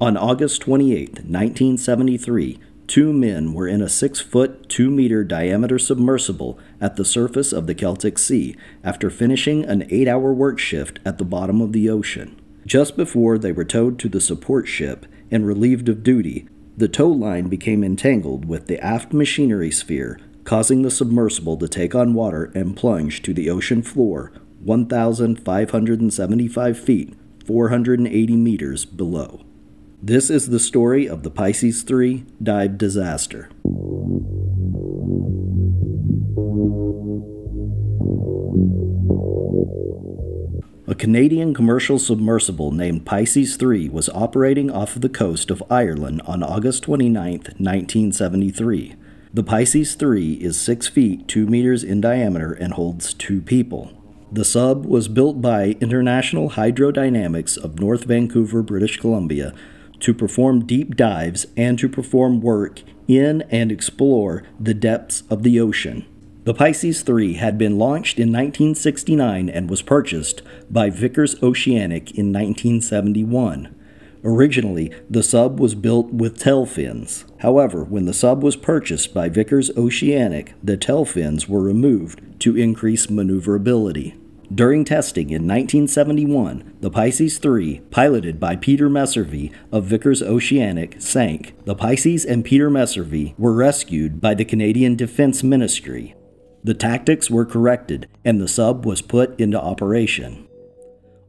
On August 28, 1973, two men were in a 6 foot, 2 meter diameter submersible at the surface of the Celtic Sea after finishing an 8 hour work shift at the bottom of the ocean. Just before they were towed to the support ship and relieved of duty, the tow line became entangled with the aft machinery sphere, causing the submersible to take on water and plunge to the ocean floor 1,575 feet, 480 meters below. This is the story of the Pisces 3 dive disaster. A Canadian commercial submersible named Pisces 3 was operating off of the coast of Ireland on August 29, 1973. The Pisces 3 is 6 feet 2 meters in diameter and holds two people. The sub was built by International Hydrodynamics of North Vancouver, British Columbia, to perform deep dives and to perform work in and explore the depths of the ocean. The Pisces 3 had been launched in 1969 and was purchased by Vickers Oceanic in 1971. Originally, the sub was built with tail fins. However, when the sub was purchased by Vickers Oceanic, the tail fins were removed to increase maneuverability. During testing in 1971, the Pisces 3, piloted by Peter Messervy of Vickers Oceanic, sank. The Pisces and Peter Messervy were rescued by the Canadian Defense Ministry. The tactics were corrected, and the sub was put into operation.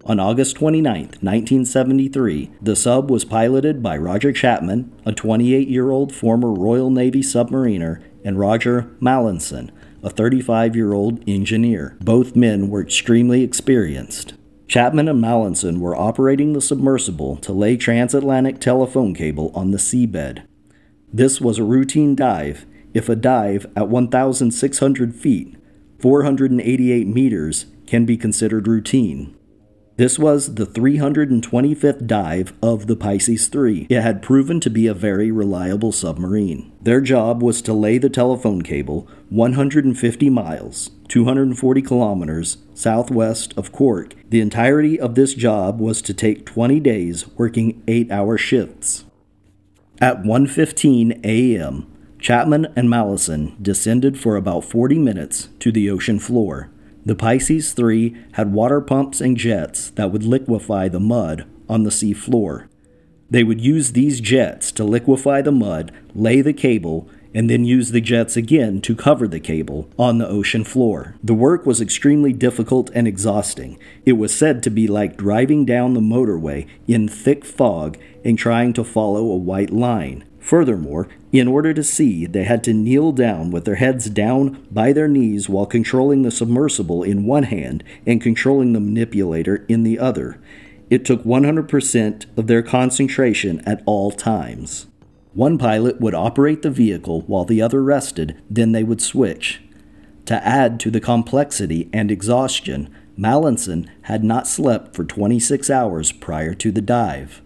On August 29, 1973, the sub was piloted by Roger Chapman, a 28 year old former Royal Navy submariner, and Roger Mallinson, a 35 year old engineer. Both men were extremely experienced. Chapman and Mallinson were operating the submersible to lay transatlantic telephone cable on the seabed. This was a routine dive, if a dive at 1,600 feet, 488 meters, can be considered routine. This was the 325th dive of the Pisces 3. It had proven to be a very reliable submarine. Their job was to lay the telephone cable 150 miles, 240 kilometers, southwest of Cork. The entirety of this job was to take 20 days working 8-hour shifts. At 1:15 a.m., Chapman and Mallinson descended for about 40 minutes to the ocean floor. The Pisces 3 had water pumps and jets that would liquefy the mud on the sea floor. They would use these jets to liquefy the mud, lay the cable, and then use the jets again to cover the cable on the ocean floor. The work was extremely difficult and exhausting. It was said to be like driving down the motorway in thick fog and trying to follow a white line. Furthermore, in order to see, they had to kneel down with their heads down by their knees while controlling the submersible in one hand and controlling the manipulator in the other. It took 100% of their concentration at all times. One pilot would operate the vehicle while the other rested, then they would switch. To add to the complexity and exhaustion, Mallinson had not slept for 26 hours prior to the dive.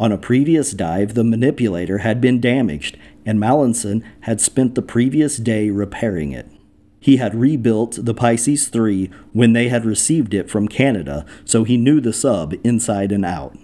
On a previous dive, the manipulator had been damaged, and Mallinson had spent the previous day repairing it. He had rebuilt the Pisces 3 when they had received it from Canada, so he knew the sub inside and out.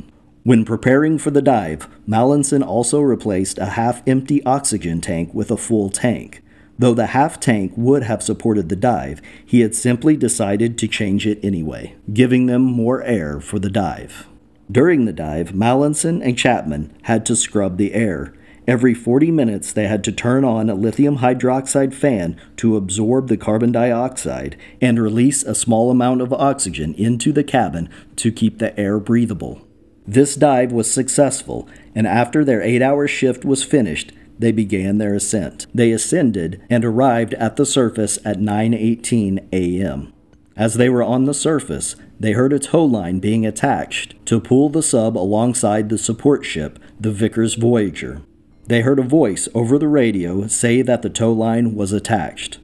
When preparing for the dive, Mallinson also replaced a half empty oxygen tank with a full tank. Though the half tank would have supported the dive, he had simply decided to change it anyway, giving them more air for the dive. During the dive, Mallinson and Chapman had to scrub the air. Every 40 minutes, they had to turn on a lithium hydroxide fan to absorb the carbon dioxide and release a small amount of oxygen into the cabin to keep the air breathable. This dive was successful, and after their eight hour shift was finished, they began their ascent. They ascended and arrived at the surface at 9:18 a.m. As they were on the surface, they heard a tow line being attached to pull the sub alongside the support ship, the Vickers Voyager. They heard a voice over the radio say that the tow line was attached.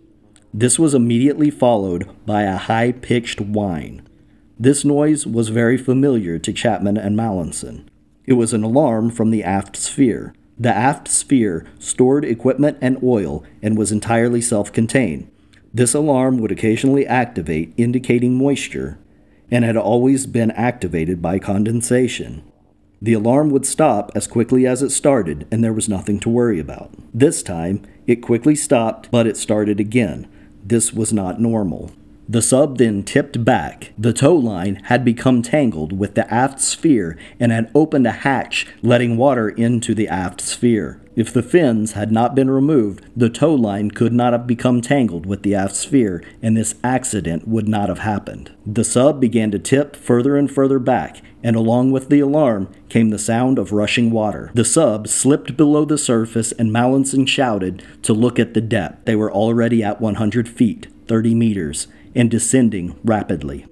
This was immediately followed by a high pitched whine. This noise was very familiar to Chapman and Mallinson. It was an alarm from the aft sphere. The aft sphere stored equipment and oil and was entirely self contained. This alarm would occasionally activate, indicating moisture, and had always been activated by condensation. The alarm would stop as quickly as it started, and there was nothing to worry about. This time, it quickly stopped, but it started again. This was not normal. The sub then tipped back. The tow line had become tangled with the aft sphere and had opened a hatch, letting water into the aft sphere. If the fins had not been removed, the tow line could not have become tangled with the aft sphere, and this accident would not have happened. The sub began to tip further and further back, and along with the alarm came the sound of rushing water. The sub slipped below the surface, and Mallinson shouted to look at the depth. They were already at 100 feet, 30 meters, and descending rapidly.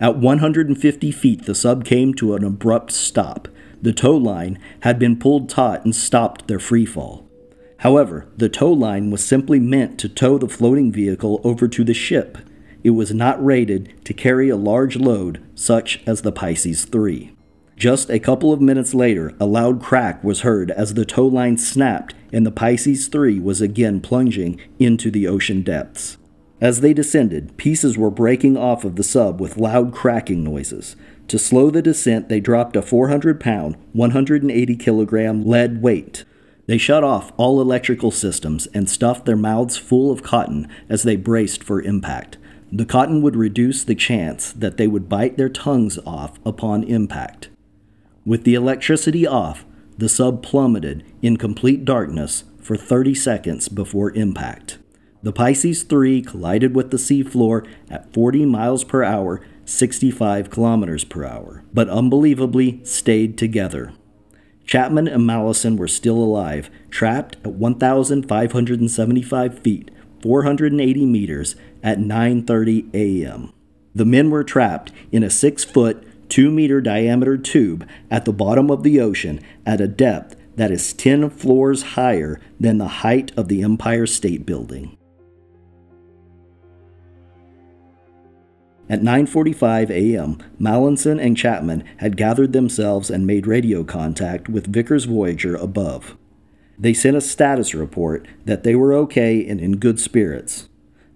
At 150 feet, the sub came to an abrupt stop. The tow line had been pulled taut and stopped their free fall. However, the tow line was simply meant to tow the floating vehicle over to the ship. It was not rated to carry a large load such as the Pisces 3. Just a couple of minutes later, a loud crack was heard as the tow line snapped and the Pisces 3 was again plunging into the ocean depths. As they descended, pieces were breaking off of the sub with loud cracking noises. To slow the descent, they dropped a 400 pound, 180 kilogram lead weight. They shut off all electrical systems and stuffed their mouths full of cotton as they braced for impact. The cotton would reduce the chance that they would bite their tongues off upon impact. With the electricity off, the sub plummeted in complete darkness for 30 seconds before impact. The Pisces 3 collided with the seafloor at 40 miles per hour, 65 kilometers per hour, but unbelievably stayed together. Chapman and Mallinson were still alive, trapped at 1,575 feet, 480 meters at 9:30 a.m. The men were trapped in a 6-foot, 2-meter diameter tube at the bottom of the ocean at a depth that is 10 floors higher than the height of the Empire State Building. At 9:45 a.m., Mallinson and Chapman had gathered themselves and made radio contact with Vickers Voyager above. They sent a status report that they were okay and in good spirits.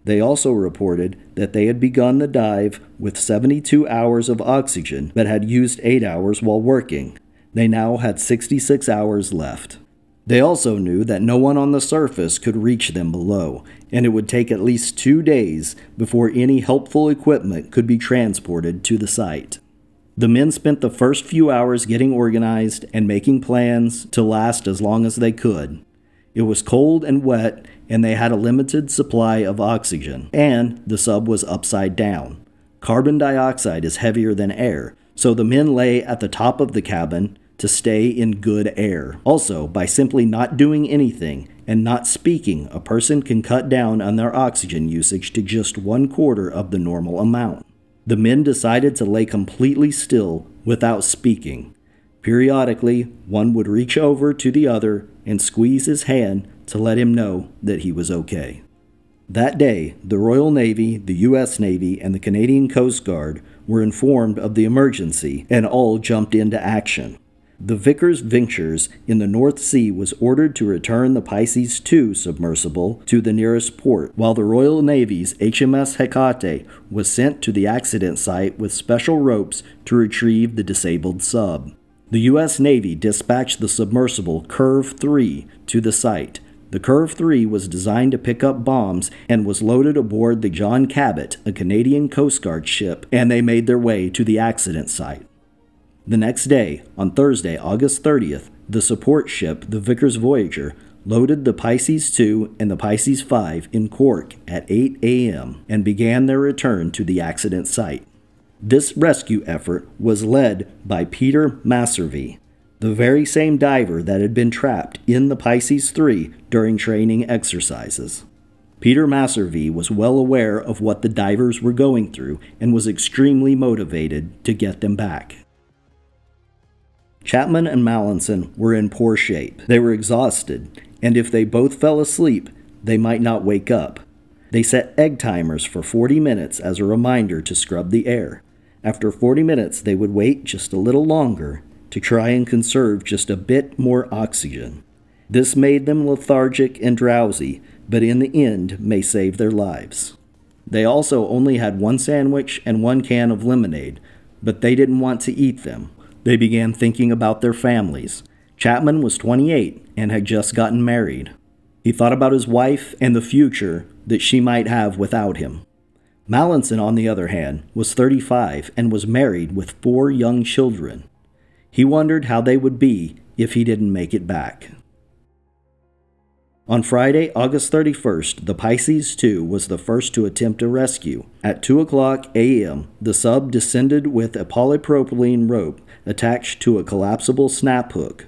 They also reported that they had begun the dive with 72 hours of oxygen but had used 8 hours while working. They now had 66 hours left. They also knew that no one on the surface could reach them below, and it would take at least two days before any helpful equipment could be transported to the site. The men spent the first few hours getting organized and making plans to last as long as they could. It was cold and wet, and they had a limited supply of oxygen, and the sub was upside down. Carbon dioxide is heavier than air, so the men lay at the top of the cabin to stay in good air. Also, by simply not doing anything and not speaking, a person can cut down on their oxygen usage to just one quarter of the normal amount. The men decided to lay completely still without speaking. Periodically, one would reach over to the other and squeeze his hand to let him know that he was okay. That day, the Royal Navy, the U.S. Navy, and the Canadian Coast Guard were informed of the emergency and all jumped into action. The Vickers Ventures in the North Sea was ordered to return the Pisces II submersible to the nearest port, while the Royal Navy's HMS Hecate was sent to the accident site with special ropes to retrieve the disabled sub. The U.S. Navy dispatched the submersible CURV 3 to the site. The CURV 3 was designed to pick up bombs and was loaded aboard the John Cabot, a Canadian Coast Guard ship, and they made their way to the accident site. The next day, on Thursday, August 30th, the support ship, the Vickers Voyager, loaded the Pisces II and the Pisces V in Cork at 8 a.m. and began their return to the accident site. This rescue effort was led by Peter Messervy, the very same diver that had been trapped in the Pisces III during training exercises. Peter Messervy was well aware of what the divers were going through and was extremely motivated to get them back. Chapman and Mallinson were in poor shape. They were exhausted, and if they both fell asleep, they might not wake up. They set egg timers for 40 minutes as a reminder to scrub the air. After 40 minutes, they would wait just a little longer to try and conserve just a bit more oxygen. This made them lethargic and drowsy, but in the end may save their lives. They also only had one sandwich and one can of lemonade, but they didn't want to eat them. They began thinking about their families. Chapman was 28 and had just gotten married. He thought about his wife and the future that she might have without him. Mallinson, on the other hand, was 35 and was married with four young children. He wondered how they would be if he didn't make it back. On Friday, August 31st, the Pisces II was the first to attempt a rescue. At 2 o'clock a.m., the sub descended with a polypropylene rope attached to a collapsible snap hook.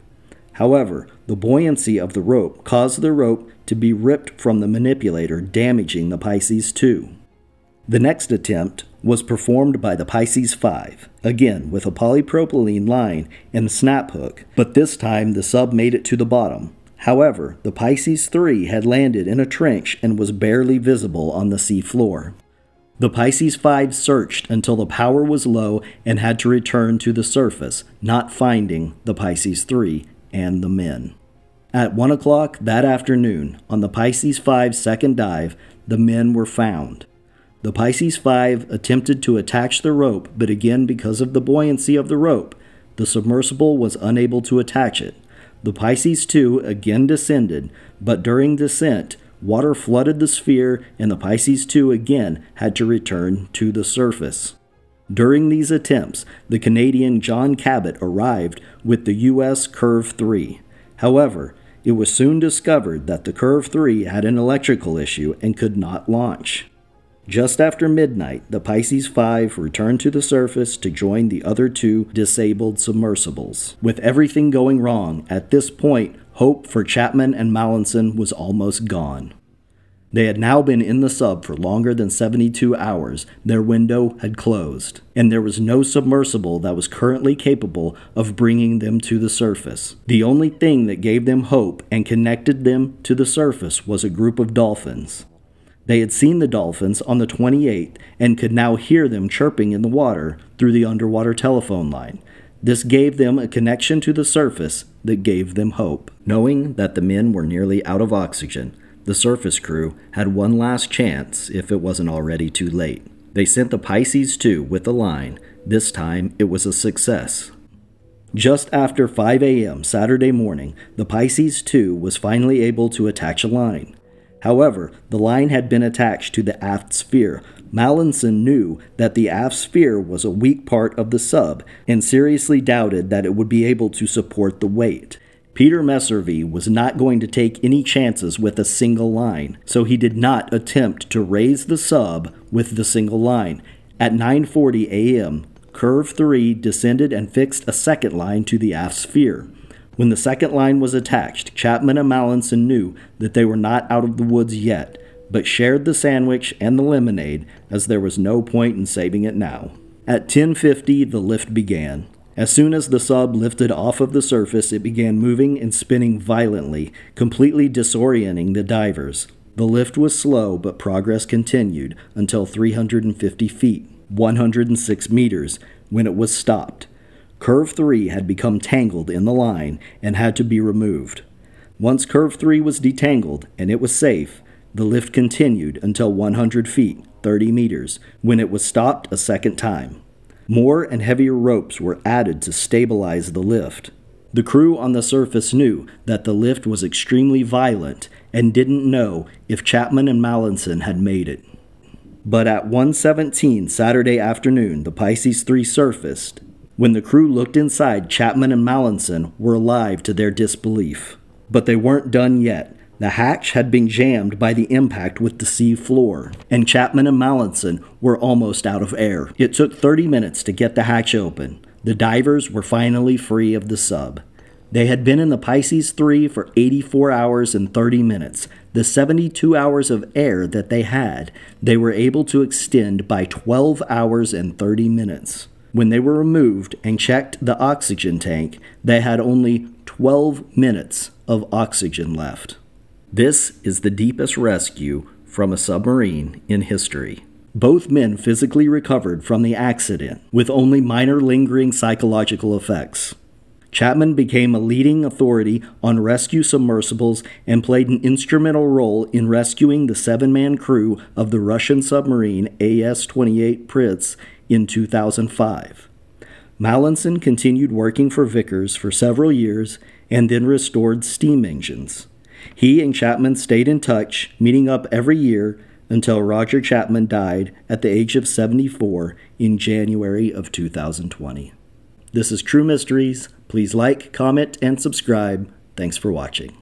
However, the buoyancy of the rope caused the rope to be ripped from the manipulator, damaging the Pisces II. The next attempt was performed by the Pisces 5, again with a polypropylene line and snap hook, but this time the sub made it to the bottom. However, the Pisces 3 had landed in a trench and was barely visible on the sea floor. The Pisces 5 searched until the power was low and had to return to the surface, not finding the Pisces 3 and the men. At 1 o'clock that afternoon, on the Pisces 5's second dive, the men were found. The Pisces 5 attempted to attach the rope, but again, because of the buoyancy of the rope, the submersible was unable to attach it. The Pisces II again descended, but during descent, water flooded the sphere and the Pisces II again had to return to the surface. During these attempts, the Canadian John Cabot arrived with the U.S. CURV 3. However, it was soon discovered that the CURV 3 had an electrical issue and could not launch. Just after midnight, the Pisces 5 returned to the surface to join the other two disabled submersibles. With everything going wrong, at this point, hope for Chapman and Mallinson was almost gone. They had now been in the sub for longer than 72 hours. Their window had closed, and there was no submersible that was currently capable of bringing them to the surface. The only thing that gave them hope and connected them to the surface was a group of dolphins. They had seen the dolphins on the 28th and could now hear them chirping in the water through the underwater telephone line. This gave them a connection to the surface that gave them hope. Knowing that the men were nearly out of oxygen, the surface crew had one last chance if it wasn't already too late. They sent the Pisces II with a line. This time it was a success. Just after 5 a.m. Saturday morning, the Pisces II was finally able to attach a line. However, the line had been attached to the aft sphere. Mallinson knew that the aft sphere was a weak part of the sub and seriously doubted that it would be able to support the weight. Peter Messervy was not going to take any chances with a single line, so he did not attempt to raise the sub with the single line. At 9:40 a.m., CURV 3 descended and fixed a second line to the aft sphere. When the second line was attached, Chapman and Mallinson knew that they were not out of the woods yet, but shared the sandwich and the lemonade as there was no point in saving it now. At 10:50 the lift began. As soon as the sub lifted off of the surface, it began moving and spinning violently, completely disorienting the divers. The lift was slow, but progress continued until 350 feet, 106 meters, when it was stopped. CURV 3 had become tangled in the line and had to be removed. Once CURV 3 was detangled and it was safe, the lift continued until 100 feet, 30 meters, when it was stopped a second time. More and heavier ropes were added to stabilize the lift. The crew on the surface knew that the lift was extremely violent and didn't know if Chapman and Mallinson had made it. But at 1:17 Saturday afternoon, the Pisces 3 surfaced when the crew looked inside, Chapman and Mallinson were alive to their disbelief. But they weren't done yet. The hatch had been jammed by the impact with the sea floor, and Chapman and Mallinson were almost out of air. It took 30 minutes to get the hatch open. The divers were finally free of the sub. They had been in the Pisces 3 for 84 hours and 30 minutes. The 72 hours of air that they had, they were able to extend by 12 hours and 30 minutes. When they were removed and checked the oxygen tank, they had only 12 minutes of oxygen left. This is the deepest rescue from a submarine in history. Both men physically recovered from the accident with only minor lingering psychological effects. Chapman became a leading authority on rescue submersibles and played an instrumental role in rescuing the seven man crew of the Russian submarine AS 28 Priz in 2005. Mallinson continued working for Vickers for several years and then restored steam engines. He and Chapman stayed in touch, meeting up every year until Roger Chapman died at the age of 74 in January of 2020. This is True Mysteries. Please like, comment, and subscribe. Thanks for watching.